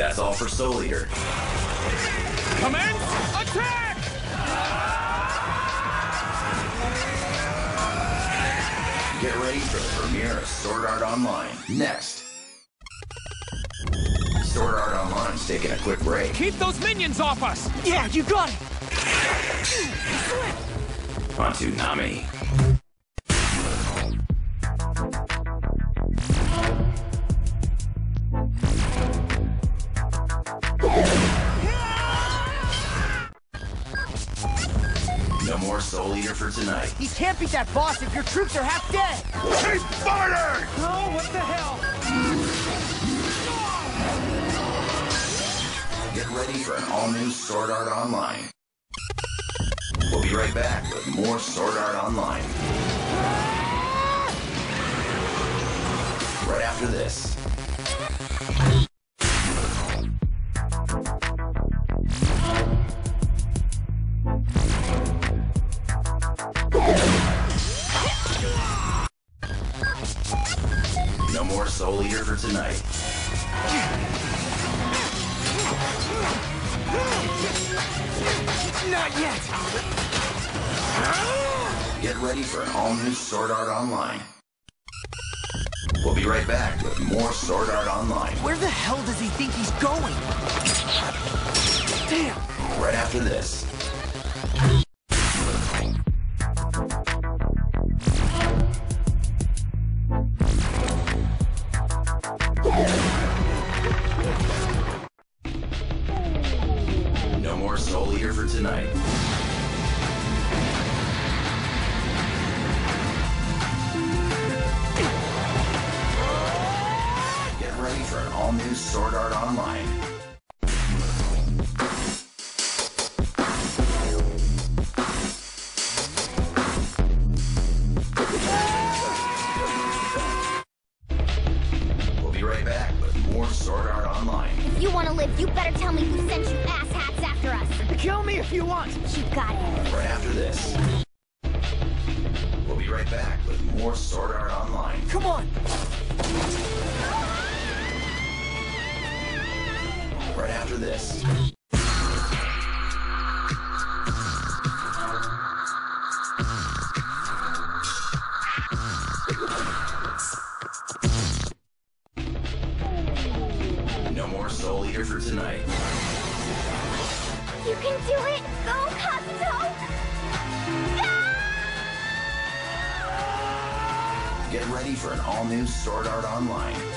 That's all for Soul Eater. Commence attack! Get ready for the premiere of Sword Art Online. Next. Sword Art Online's taking a quick break. Keep those minions off us! Yeah, you got it! Toonami. Soul Eater for tonight. You can't beat that boss if your troops are half dead! Keep fighting! Oh, what the hell? Get ready for an all-new Sword Art Online. We'll be right back with more Sword Art Online. Right after this. No more Soul Eater for tonight. Not yet! Get ready for an all-new Sword Art Online. We'll be right back with more Sword Art Online Where the hell does he think he's going? Damn! right after this. For tonight. Get ready for an all-new Sword Art Online. We'll be right back with more Sword Art Online. If you want to live, you better tell me who sent you asshats after us. Kill me if you want! You got it. Right after this. We'll be right back with more Sword Art Online. Come on! Right after this. No more Soul Eater for tonight. You can do it. Go, Kazuto. Get ready for an all-new Sword Art Online.